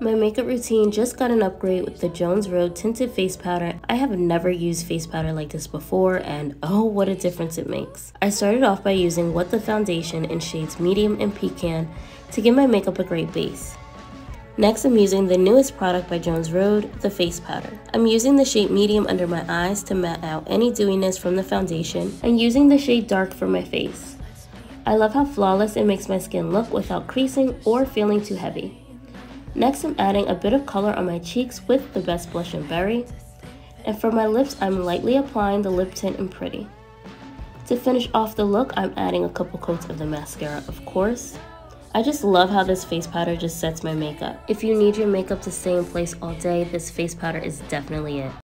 My makeup routine just got an upgrade with the Jones Road Tinted Face Powder. I have never used face powder like this before and oh what a difference it makes. I started off by using What the Foundation in shades Medium and Pecan to give my makeup a great base. Next I'm using the newest product by Jones Road, the face powder. I'm using the shade Medium under my eyes to matte out any dewiness from the foundation and using the shade Dark for my face. I love how flawless it makes my skin look without creasing or feeling too heavy. Next, I'm adding a bit of color on my cheeks with the Best Blush and Berry. And for my lips, I'm lightly applying the lip tint in Pretty. To finish off the look, I'm adding a couple coats of the mascara, of course. I just love how this face powder just sets my makeup. If you need your makeup to stay in place all day, this face powder is definitely it.